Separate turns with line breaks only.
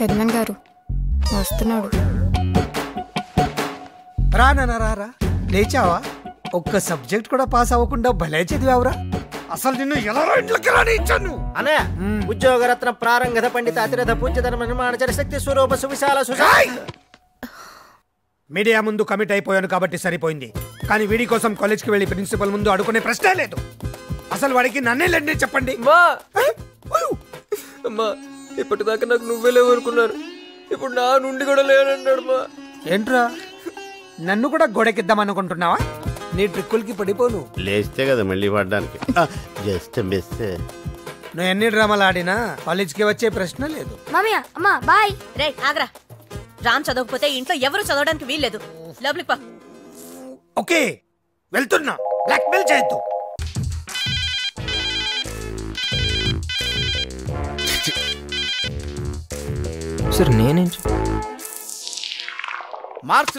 పెద్దమన్ గారు. వస్తున్నాడు.
రా రా రా. లేచావా? ఒక్క సబ్జెక్ట్ కూడా పాస్ అవ్వకుండా భలే చదివావురా. అసలు నిన్ను ఎలా ఇంట్లోకి రాని ఇచ్చాను
అన్నయ్య ఉద్యోగరత్న ప్రారంగత పండిత అతిరథ పూజ్యధర్మ నిర్మాణ శక్తి స్వరూప సువిశాల సుశా
మీడియా ముందు కమిట్ అయిపోయాను కాబట్టి సరిపోయింది. కానీ వీడి కోసం కాలేజ్కి వెళ్ళి ప్రిన్సిపల్ ముందు అడుకునే ప్రశ్నే లేదు. అసలు వాడికి నన్నే లేండి చెప్పండి.
అమ్మా! ఇప్పటిదాకా నాకు నువ్వే లేవనుకున్నాను ఇప్పుడు నా నుండి కూడా లేనన్నాడు మా.
ఏంట్రా? నన్ను కూడా గోడెకిద్దాం అనుకుంటున్నావా? నీ ట్రిక్కులకి పడిపోను.
లేస్తే కదా మళ్ళీ పడడానికి. Just miss.
నువ్వు ఎన్ని డ్రామాలు ఆడినా కాలేజ్కి వచ్చే ప్రశ్న లేదు.
మామయ్య అమ్మా బాయ్.
రే ఆగ్రా. రామ్ చదవకపోతే ఇంట్లో ఎవరు చదవడానికి వీల్లేదు. లోపలికి పా.
ఓకే వెళ్తున్నా. బ్లాక్మెయిల్ చేయొద్దు.
సార్ నేనేం
మార్క్స్